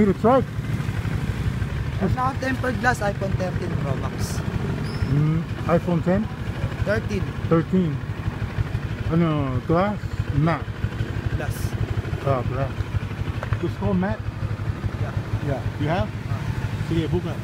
me to try? At tempered glass iPhone 13 Pro Max. Mm, iPhone 10, 13 13. Ano, glass? Matte. glass. Ah, glass. It's called matte? Yeah. Yeah. You have? Ah. Sige, buka.